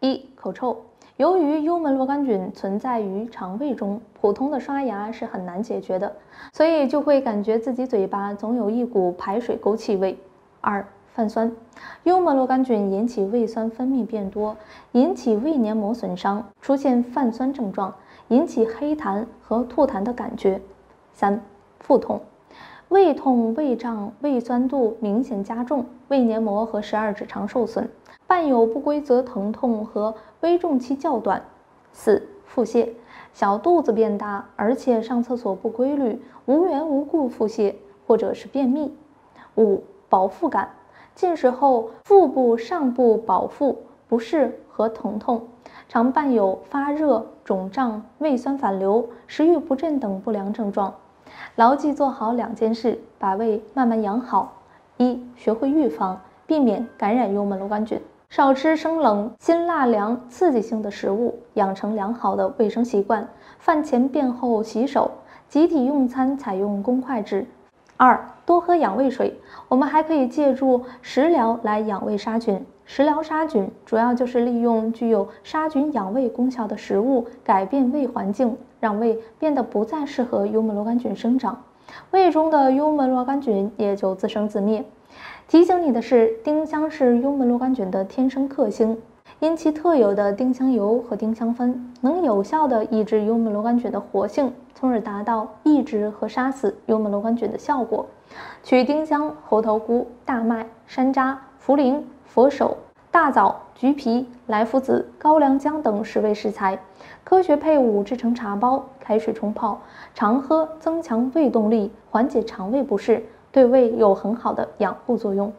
一、口臭。由于幽门螺杆菌存在于肠胃中，普通的刷牙是很难解决的，所以就会感觉自己嘴巴总有一股排水沟气味。二、泛酸。幽门螺杆菌引起胃酸分泌变多，引起胃黏膜损伤，出现泛酸症状，引起黑痰和吐痰的感觉。三、腹痛。胃痛、胃胀、胃酸度明显加重，胃黏膜和十二指肠受损，伴有不规则疼痛和危重期较短。四、腹泻，小肚子变大，而且上厕所不规律，无缘无故腹泻或者是便秘。五、饱腹感，进食后腹部上部饱腹不适和疼痛，常伴有发热、肿胀、胃酸反流、食欲不振等不良症状。牢记做好两件事，把胃慢慢养好。一、学会预防，避免感染幽门螺杆菌，少吃生冷、辛辣凉、刺激性的食物，养成良好的卫生习惯。饭前便后洗手，集体用餐采用公筷制。二、多喝养胃水，我们还可以借助食疗来养胃杀菌。食疗杀菌主要就是利用具有杀菌养胃功效的食物，改变胃环境，让胃变得不再适合幽门螺杆菌生长，胃中的幽门螺杆菌也就自生自灭。提醒你的是，丁香是幽门螺杆菌的天生克星，因其特有的丁香油和丁香酚，能有效的抑制幽门螺杆菌的活性，从而达到抑制和杀死幽门螺杆菌的效果。取丁香、猴头菇、大麦、山楂、茯苓。佛手、大枣、橘皮、莱菔子、高粱姜等十味食材，科学配伍制成茶包，开水冲泡，常喝增强胃动力，缓解肠胃不适，对胃有很好的养护作用。